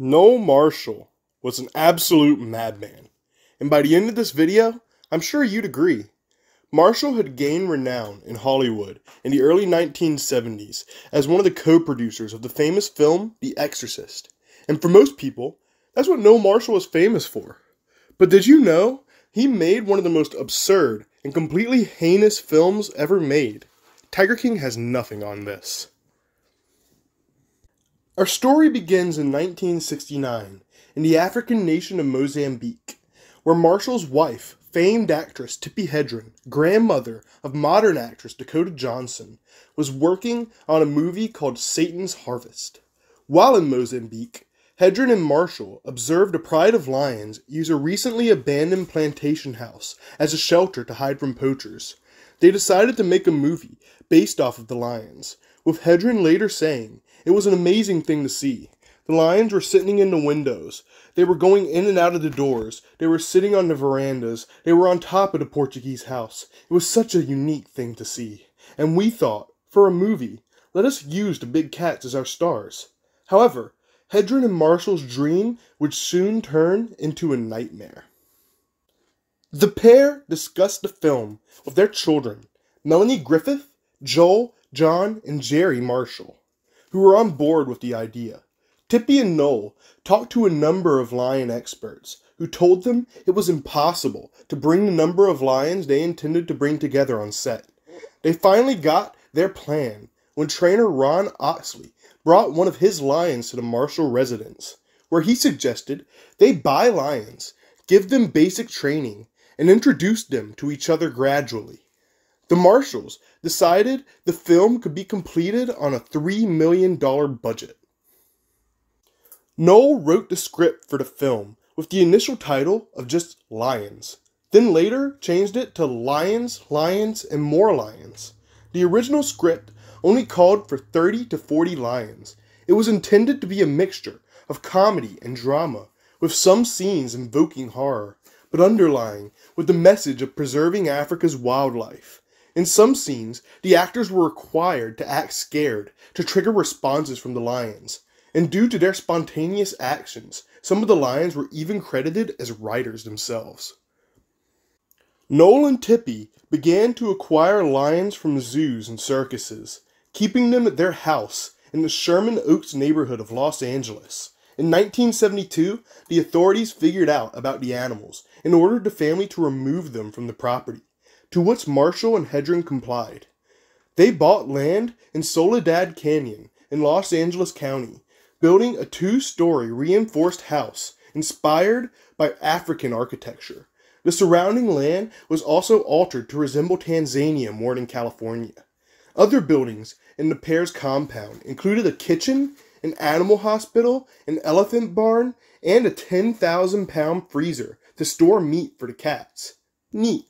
Noel Marshall was an absolute madman, and by the end of this video, I'm sure you'd agree. Marshall had gained renown in Hollywood in the early 1970s as one of the co-producers of the famous film The Exorcist. And for most people, that's what Noel Marshall was famous for. But did you know he made one of the most absurd and completely heinous films ever made? Tiger King has nothing on this. Our story begins in 1969 in the African nation of Mozambique, where Marshall's wife, famed actress Tippi Hedren, grandmother of modern actress Dakota Johnson, was working on a movie called Satan's Harvest. While in Mozambique, Hedren and Marshall observed a pride of lions use a recently abandoned plantation house as a shelter to hide from poachers. They decided to make a movie based off of the lions, with Hedren later saying it was an amazing thing to see. The lions were sitting in the windows. They were going in and out of the doors. They were sitting on the verandas. They were on top of the Portuguese house. It was such a unique thing to see. And we thought, for a movie, let us use the big cats as our stars. However, Hedren and Marshall's dream would soon turn into a nightmare. The pair discussed the film with their children, Melanie Griffith, Joel, John, and Jerry Marshall who were on board with the idea. Tippi and Noel talked to a number of lion experts who told them it was impossible to bring the number of lions they intended to bring together on set. They finally got their plan when trainer Ron Oxley brought one of his lions to the Marshall residence, where he suggested they buy lions, give them basic training, and introduce them to each other gradually. The Marshalls decided the film could be completed on a $3 million budget. Noel wrote the script for the film with the initial title of just Lions, then later changed it to Lions, Lions, and More Lions. The original script only called for 30 to 40 lions. It was intended to be a mixture of comedy and drama, with some scenes invoking horror, but underlying with the message of preserving Africa's wildlife in some scenes, the actors were required to act scared to trigger responses from the lions, and due to their spontaneous actions, some of the lions were even credited as writers themselves. Noel and Tippi began to acquire lions from zoos and circuses, keeping them at their house in the Sherman Oaks neighborhood of Los Angeles. In 1972, the authorities figured out about the animals and ordered the family to remove them from the property to which Marshall and Hedren complied. They bought land in Soledad Canyon in Los Angeles County, building a two story reinforced house inspired by African architecture. The surrounding land was also altered to resemble Tanzania more than California. Other buildings in the pair's compound included a kitchen, an animal hospital, an elephant barn, and a 10,000 pound freezer to store meat for the cats. Neat.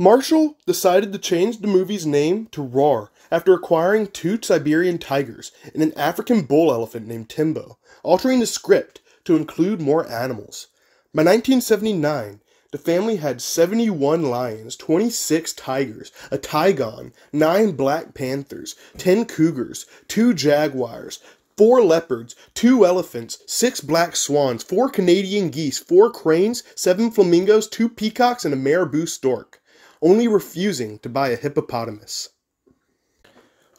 Marshall decided to change the movie's name to Roar after acquiring two Siberian tigers and an African bull elephant named Timbo, altering the script to include more animals. By 1979, the family had 71 lions, 26 tigers, a tigon, 9 black panthers, 10 cougars, 2 jaguars, 4 leopards, 2 elephants, 6 black swans, 4 Canadian geese, 4 cranes, 7 flamingos, 2 peacocks, and a marabou stork only refusing to buy a hippopotamus.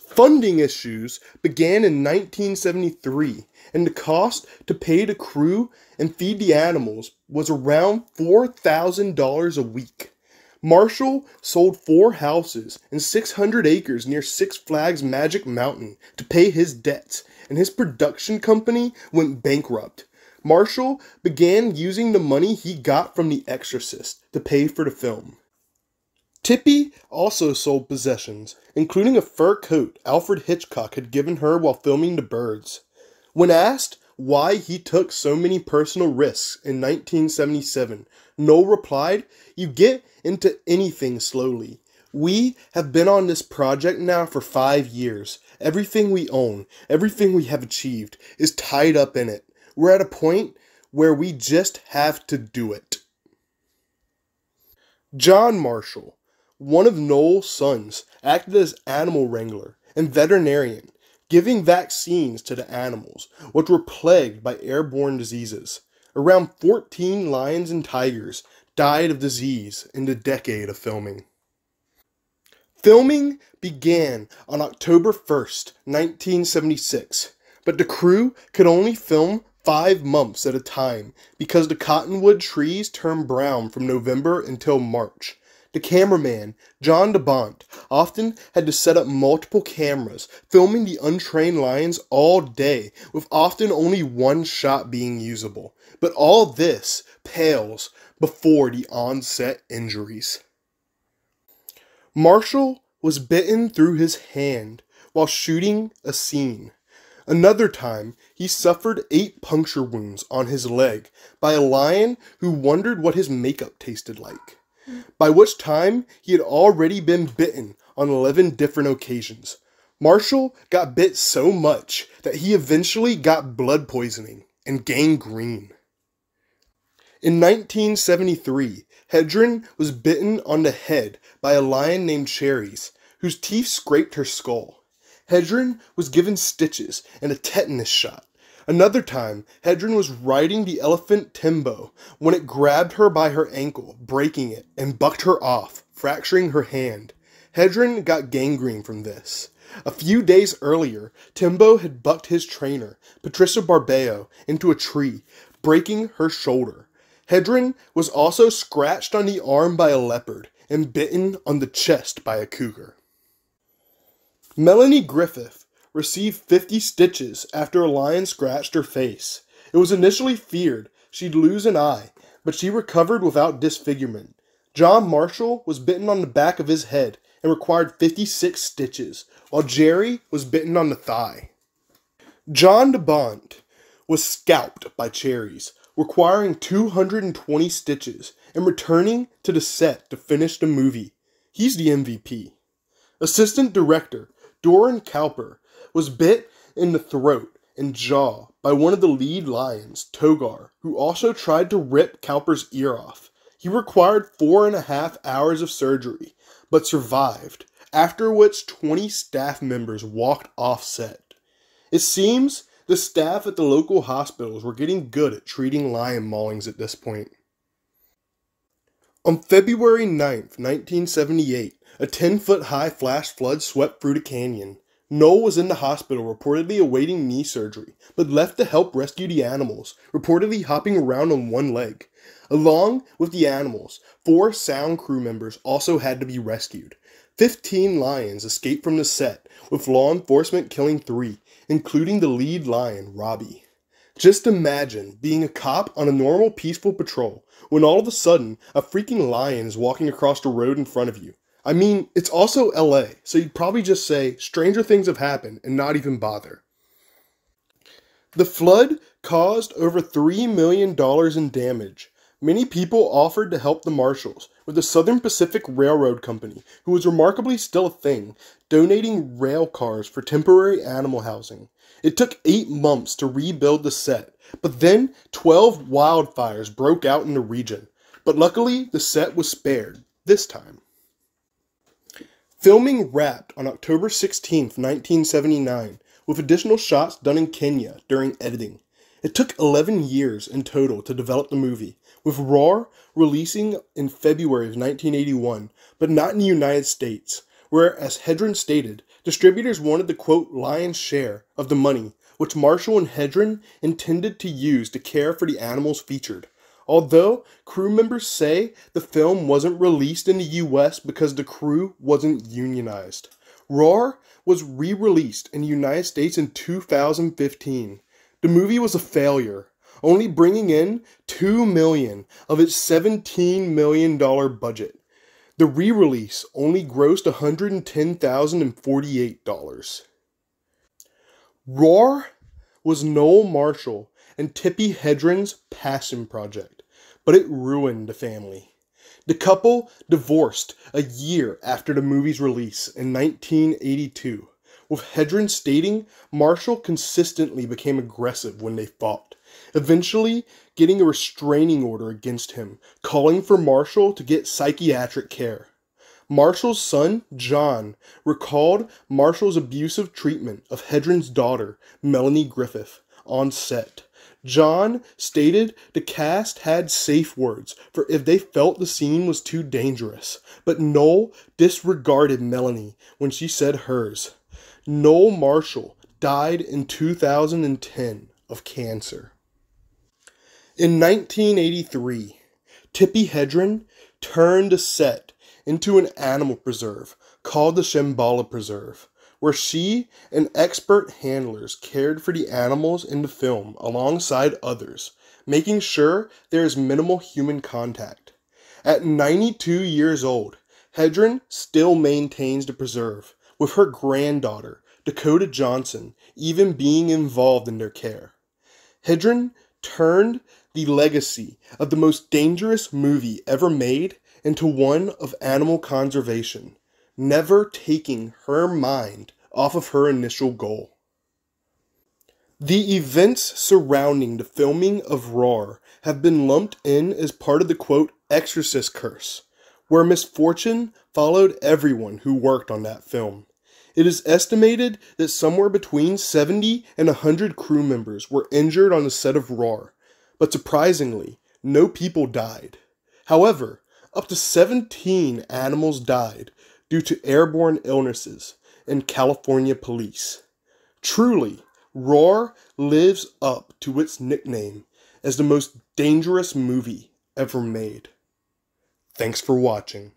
Funding issues began in 1973, and the cost to pay the crew and feed the animals was around $4,000 a week. Marshall sold four houses and 600 acres near Six Flags Magic Mountain to pay his debts, and his production company went bankrupt. Marshall began using the money he got from The Exorcist to pay for the film. Tippi also sold possessions, including a fur coat Alfred Hitchcock had given her while filming The Birds. When asked why he took so many personal risks in 1977, Noel replied, You get into anything slowly. We have been on this project now for five years. Everything we own, everything we have achieved, is tied up in it. We're at a point where we just have to do it. John Marshall one of Noel's sons acted as animal wrangler and veterinarian, giving vaccines to the animals, which were plagued by airborne diseases. Around 14 lions and tigers died of disease in the decade of filming. Filming began on October 1st, 1976, but the crew could only film five months at a time because the cottonwood trees turn brown from November until March. The cameraman, John DeBont, often had to set up multiple cameras, filming the untrained lions all day, with often only one shot being usable. But all this pales before the onset injuries. Marshall was bitten through his hand while shooting a scene. Another time, he suffered eight puncture wounds on his leg by a lion who wondered what his makeup tasted like. By which time, he had already been bitten on 11 different occasions. Marshall got bit so much that he eventually got blood poisoning and gangrene. In 1973, Hedren was bitten on the head by a lion named Cherries, whose teeth scraped her skull. Hedren was given stitches and a tetanus shot. Another time, Hedren was riding the elephant Timbo when it grabbed her by her ankle, breaking it, and bucked her off, fracturing her hand. Hedren got gangrene from this. A few days earlier, Timbo had bucked his trainer, Patricia Barbeo, into a tree, breaking her shoulder. Hedren was also scratched on the arm by a leopard and bitten on the chest by a cougar. Melanie Griffith received 50 stitches after a lion scratched her face. It was initially feared she'd lose an eye, but she recovered without disfigurement. John Marshall was bitten on the back of his head and required 56 stitches, while Jerry was bitten on the thigh. John DeBont was scalped by Cherries, requiring 220 stitches, and returning to the set to finish the movie. He's the MVP. Assistant director Doron Kauper was bit in the throat and jaw by one of the lead lions, Togar, who also tried to rip Kauper's ear off. He required four and a half hours of surgery, but survived, after which 20 staff members walked off set. It seems the staff at the local hospitals were getting good at treating lion maulings at this point. On February 9th, 1978, a 10 foot high flash flood swept through the canyon. Noel was in the hospital, reportedly awaiting knee surgery, but left to help rescue the animals, reportedly hopping around on one leg. Along with the animals, four sound crew members also had to be rescued. Fifteen lions escaped from the set, with law enforcement killing three, including the lead lion, Robbie. Just imagine being a cop on a normal, peaceful patrol when all of a sudden a freaking lion is walking across the road in front of you. I mean, it's also LA, so you'd probably just say, stranger things have happened, and not even bother. The flood caused over $3 million in damage. Many people offered to help the Marshalls, with the Southern Pacific Railroad Company, who was remarkably still a thing, donating rail cars for temporary animal housing. It took eight months to rebuild the set, but then 12 wildfires broke out in the region. But luckily, the set was spared, this time. Filming wrapped on October 16, 1979, with additional shots done in Kenya during editing. It took 11 years in total to develop the movie, with Roar releasing in February of 1981, but not in the United States, where, as Hedren stated, distributors wanted the quote lion's share of the money, which Marshall and Hedren intended to use to care for the animals featured. Although crew members say the film wasn't released in the US because the crew wasn't unionized. Roar was re released in the United States in 2015. The movie was a failure, only bringing in 2 million of its 17 million dollar budget. The re-release only grossed $110,048. Roar was Noel Marshall and Tippi Hedren's passion project, but it ruined the family. The couple divorced a year after the movie's release in 1982 with Hedren stating Marshall consistently became aggressive when they fought, eventually getting a restraining order against him, calling for Marshall to get psychiatric care. Marshall's son, John, recalled Marshall's abusive treatment of Hedren's daughter, Melanie Griffith, on set. John stated the cast had safe words for if they felt the scene was too dangerous, but Noel disregarded Melanie when she said hers. Noel Marshall died in 2010 of cancer. In 1983, Tippi Hedren turned a set into an animal preserve called the Shambhala Preserve where she and expert handlers cared for the animals in the film alongside others, making sure there is minimal human contact. At 92 years old, Hedren still maintains the preserve, with her granddaughter, Dakota Johnson, even being involved in their care. Hedren turned the legacy of the most dangerous movie ever made into one of animal conservation, never taking her mind off of her initial goal. The events surrounding the filming of Roar have been lumped in as part of the quote Exorcist curse, where misfortune followed everyone who worked on that film. It is estimated that somewhere between 70 and 100 crew members were injured on the set of Roar, but surprisingly, no people died. However, up to 17 animals died due to airborne illnesses and California police. Truly, Roar lives up to its nickname as the most dangerous movie ever made. Thanks for watching.